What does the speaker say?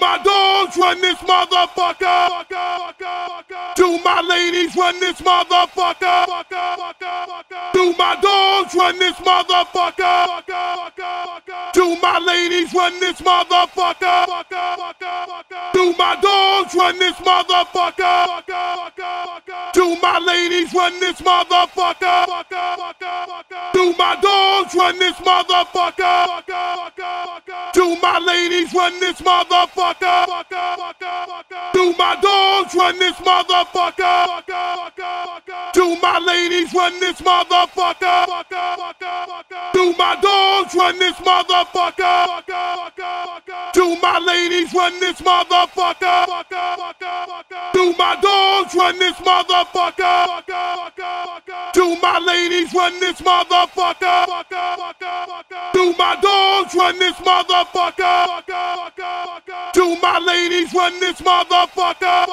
my dogs run this motherfucker. Do my ladies run this motherfucker. Do my dogs run this motherfucker. Do my ladies run this motherfucker. Do my dogs run this motherfucker. Do my ladies run this motherfucker. Do my dogs run this motherfucker. Do my ladies run this motherfucker. Do my dogs run this motherfucker. Do my ladies run this motherfucker. Do my dogs run this motherfucker. Do my ladies run this motherfucker. Do my dogs run this motherfucker. Do my ladies run this motherfucker. To my dogs, run this motherfucker. Do my ladies, run this motherfucker.